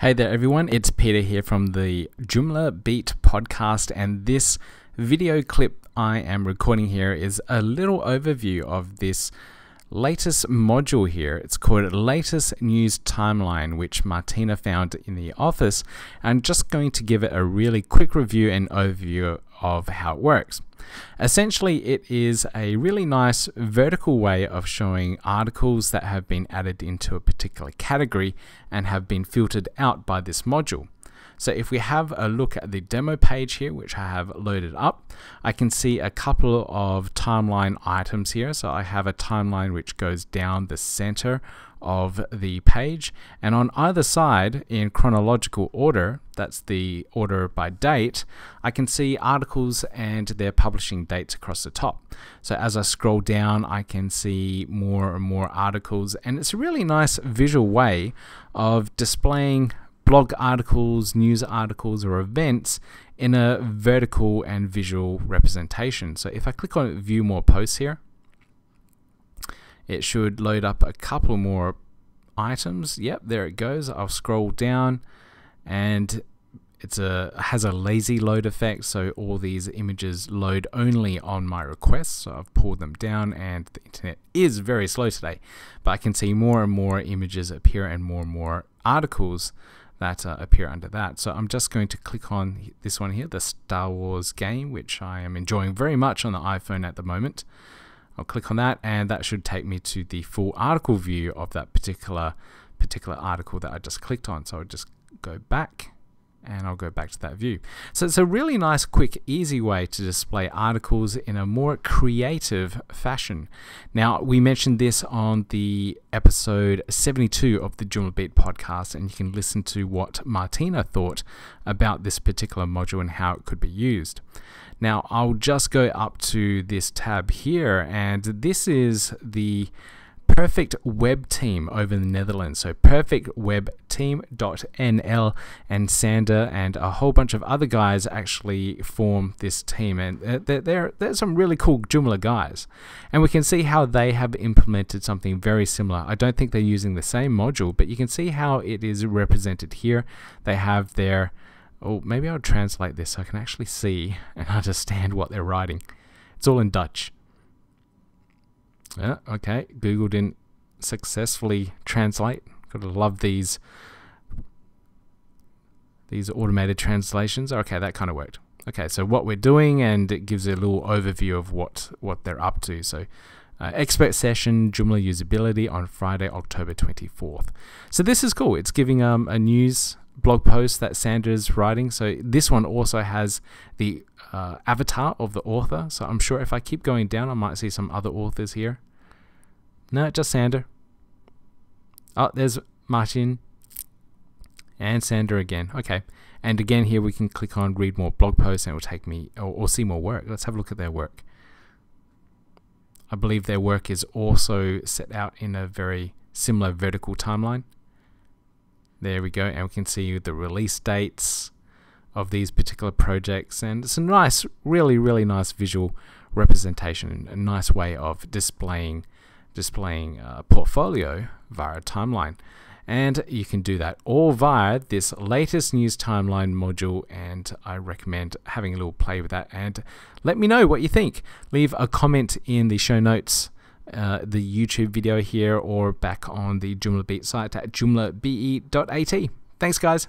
Hey there, everyone. It's Peter here from the Joomla Beat podcast, and this video clip I am recording here is a little overview of this latest module here. It's called Latest News Timeline, which Martina found in the office. I'm just going to give it a really quick review and overview of how it works. Essentially, it is a really nice vertical way of showing articles that have been added into a particular category and have been filtered out by this module. So if we have a look at the demo page here, which I have loaded up, I can see a couple of timeline items here. So I have a timeline which goes down the center of the page. And on either side in chronological order that's the order by date I can see articles and their publishing dates across the top. So as I scroll down I can see more and more articles. And it's a really nice visual way of displaying blog articles, news articles, or events in a vertical and visual representation. So if I click on view more posts here, it should load up a couple more items. Yep, there it goes. I'll scroll down and it's a has a lazy load effect so all these images load only on my request so I've pulled them down and the internet is very slow today but I can see more and more images appear and more and more articles that uh, appear under that. So I'm just going to click on this one here, the Star Wars game, which I am enjoying very much on the iPhone at the moment. I'll click on that and that should take me to the full article view of that particular particular article that I just clicked on. So I'll just go back and I'll go back to that view. So it's a really nice, quick, easy way to display articles in a more creative fashion. Now, we mentioned this on the episode 72 of the Joomla Beat podcast, and you can listen to what Martina thought about this particular module and how it could be used. Now, I'll just go up to this tab here, and this is the Perfect Web Team over in the Netherlands. So perfectwebteam.nl and Sander and a whole bunch of other guys actually form this team. And they're, they're, they're some really cool Joomla guys. And we can see how they have implemented something very similar. I don't think they're using the same module, but you can see how it is represented here. They have their, oh, maybe I'll translate this so I can actually see and understand what they're writing. It's all in Dutch. Yeah, okay. Google didn't successfully translate. Gotta love these these automated translations. Okay, that kind of worked. Okay, so what we're doing, and it gives a little overview of what what they're up to. So. Uh, expert session Joomla usability on Friday, October 24th. So this is cool. It's giving um, a news blog post that Sander's writing. So this one also has the uh, avatar of the author. So I'm sure if I keep going down, I might see some other authors here. No, just Sander. Oh, there's Martin and Sander again. Okay. And again, here we can click on read more blog posts and it will take me or, or see more work. Let's have a look at their work. I believe their work is also set out in a very similar vertical timeline. There we go, and we can see the release dates of these particular projects, and it's a nice, really, really nice visual representation, a nice way of displaying displaying a portfolio via a timeline. And you can do that all via this latest news timeline module. And I recommend having a little play with that. And let me know what you think. Leave a comment in the show notes, uh, the YouTube video here, or back on the Joomla Beat site at joomlabe.at. Thanks, guys.